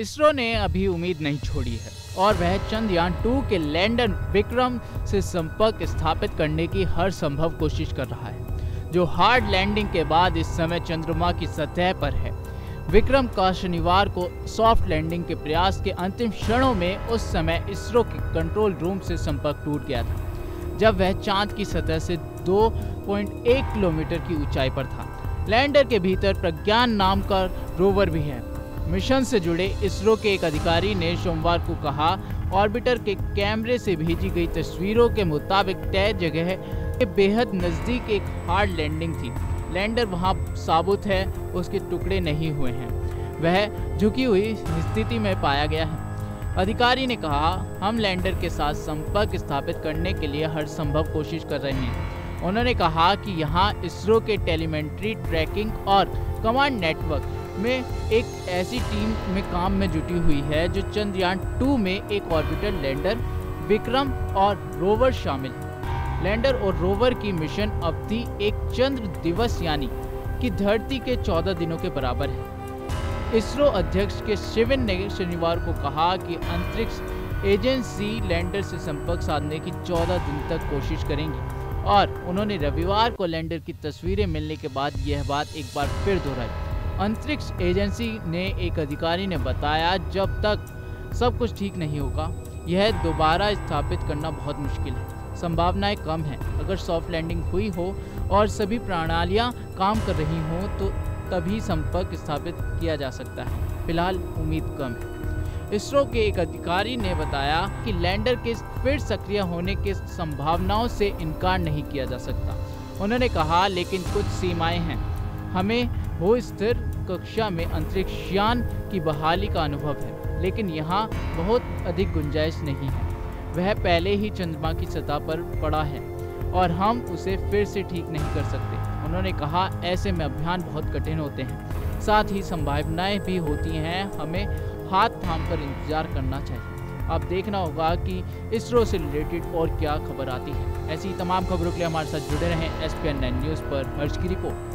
इसरो ने अभी उम्मीद नहीं छोड़ी है, और वह चंद्रयान टू के लैंडर विक्रम से संपर्क स्थापित करने की हर संभव कोशिश कर रहा है, जो हार्ड लैंडिंग के बाद इस समय चंद्रमा की सतह पर है। विक्रम का शनिवार को सॉफ्ट लैंडिंग के प्रयास के अंतिम क्षणों में उस समय इसरो के कंट्रोल रूम से संपर्क टूट गया था, जब वह चाँद की सतह से 2.1 किलोमीटर की ऊंचाई पर था। लैंडर के भीतर प्रज्ञान नाम का रोवर भी है मिशन से जुड़े इसरो के एक अधिकारी ने सोमवार को कहा, ऑर्बिटर के कैमरे से भेजी गई तस्वीरों के मुताबिक तय जगह के बेहद नज़दीक एक हार्ड लैंडिंग थी। लैंडर वहाँ साबुत है, उसके टुकड़े नहीं हुए हैं। वह झुकी हुई स्थिति में पाया गया है। अधिकारी ने कहा, हम लैंडर के साथ संपर्क स्थापित करने के लिए हर संभव कोशिश कर रहे हैं। उन्होंने कहा कि यहाँ इसरो के टेलीमेंट्री ट्रैकिंग और कमांड नेटवर्क में एक ऐसी टीम में काम में जुटी हुई है जो चंद्रयान टू में एक ऑर्बिटर लैंडर, विक्रम और रोवर शामिल लैंडर और रोवर की मिशन अवधि एक चंद्र दिवस यानी कि धरती के 14 दिनों के बराबर है। इसरो अध्यक्ष के शिवन ने शनिवार को कहा कि अंतरिक्ष एजेंसी लैंडर से संपर्क साधने की 14 दिन तक कोशिश करेंगी और उन्होंने रविवार को लैंडर की तस्वीरें मिलने के बाद यह बात एक बार फिर दोहराई। अंतरिक्ष एजेंसी ने एक अधिकारी ने बताया, जब तक सब कुछ ठीक नहीं होगा, यह दोबारा स्थापित करना बहुत मुश्किल है। संभावनाएँ कम हैं। अगर सॉफ्ट लैंडिंग हुई हो और सभी प्रणालियाँ काम कर रही हों तो तभी संपर्क स्थापित किया जा सकता है। फ़िलहाल उम्मीद कम है। इसरो के एक अधिकारी ने बताया कि लैंडर के फिर सक्रिय होने की संभावनाओं से इनकार नहीं किया जा सकता। उन्होंने कहा, लेकिन कुछ सीमाएँ हैं। हमें भू स्थिर कक्षा में अंतरिक्ष यान की बहाली का अनुभव है, लेकिन यहाँ बहुत अधिक गुंजाइश नहीं है। वह पहले ही चंद्रमा की सतह पर पड़ा है, और हम उसे फिर से ठीक नहीं कर सकते। उन्होंने कहा, ऐसे में अभियान बहुत कठिन होते हैं। साथ ही संभावनाएँ भी होती हैं, हमें हाथ थाम कर इंतज़ार करना चाहिए। अब देखना होगा कि इसरो से रिलेटेड और क्या खबर आती है। ऐसी तमाम खबरों के लिए हमारे साथ जुड़े रहें एस पी एन न्यूज़ पर। हर्ष की रिपोर्ट।